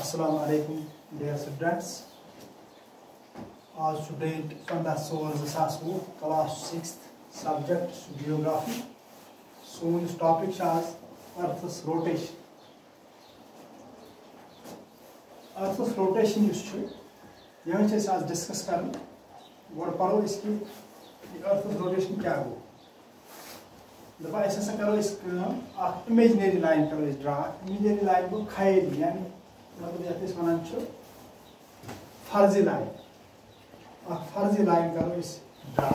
Assalamualaikum dear students. Our student from the Source Sasu, class 6th subject geography. Soon topic as Earth's rotation. Earth's rotation is true. यह चीज़ आज discuss करें और पढ़ो इसकी Earth's rotation क्या हो दपा असा करो इमेजनरी लाइन करो ड्रा इमेजनरी लाइन गो खयल यानी मतलब ये वन फर्जी लाइन फर्जी लाइन करो draw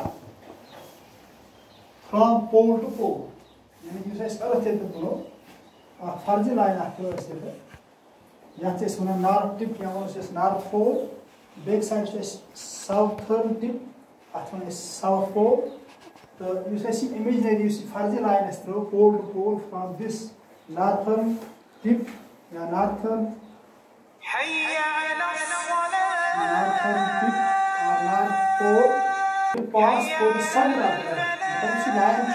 from pole to pole यानी अर्थ ये बनो फर्जी लाइन अत वन नार्थ टिप या वो north pole back side southern tip अत साउथ पोल तो इमेजनरी फर्जी line through pole to pole from this northern tip या नार्थर्न नार्थर्न टिप और नॉर्थ पोल पास द मतलब यह लाइन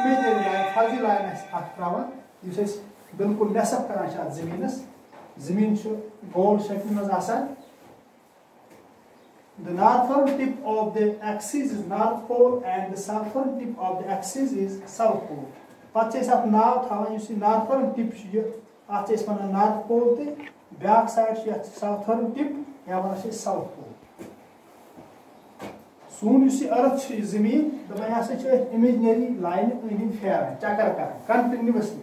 इमेजनरी लाइन फर्जी लाइन यह बिल्कुल नेसफ करान जमीनस, ज़मीन गोल शक्ल मज The northern tip of the axis is north pole and the southern tip of the axis is south pole. पत् नाव थवान युस टिप अत वन नॉर्थ पोल ते ब्याक साइड साउथर्न टिप या वन साउथ पोल सून अर्थ ज़मीन दपन हसा छ लाइन इन फेरन चक्कर कर कंटिन्यूअसली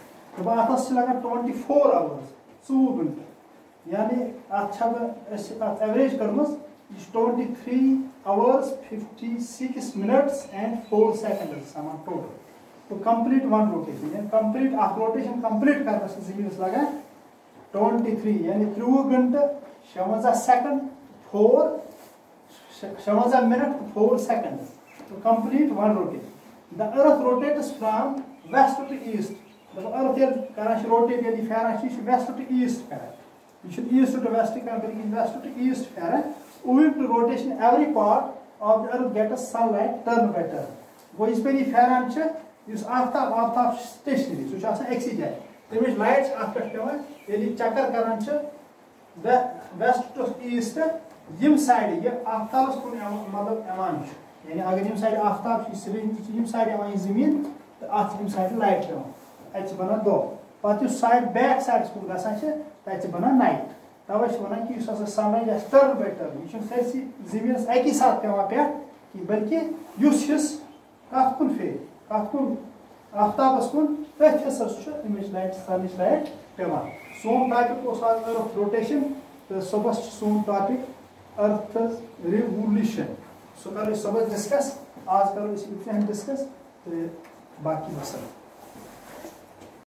अतस लगा ट्वेंटी फोर आवर्स चौव घंटे। यानी अत एवरेज कर्म twenty three hours fifty six minutes and four seconds total तो कंप्लीट वन रोटेशन यानी कंप्लीट अख रोटेशन कंप्लीट कर ज़मीन लगा। ट्वेंटी थ्री यानी त्रुवह घंटे शवंजा सेकंड फोर शवंजा मिनट फोर सेकंड तो one rotation the earth rotates from west to east मतलब अर्थ ये करान रोटेट ये फेरन वेस्ट टू ईस्ट फेरन यह ईस्ट टू वेस्ट कर बल्कि वेस्ट टू ईस्ट फेरन owing to rotation every part of the earth gets sunlight, turn by turn गो इस पे फेरन इस आफ्ताब आफ्ताब स्टेशनरी सह आसान अक्सी जाए तमिच लाइट अत पे पेवान ये चक्कर करान वेस्ट टू ईस्ट यम साइड ये आफ्ताबस कुन मतलब यवान यानी अगर यम साइड आफ्ताब यम साइड यवान ज़मीन तो अत यम साइड लाइट पेवान अत दो पे साइड बैक साइड कुन ग तत बना नाइट तवे वन कि सनराइज टर्न बै टर्न यह सैसी ज़मीन अकी साथ पे पे बल्कि कुन फे कत कुन कुन तथ हिस्स लाइट सनच लाइट पे सोन टॉपिक अर्थ रोटेशन तो सुबह सोन टॉपिक अर्थ रिवोल्यूशन सह करो सुबह डिस्कस आज करो डिस्कस तो बाकी मसल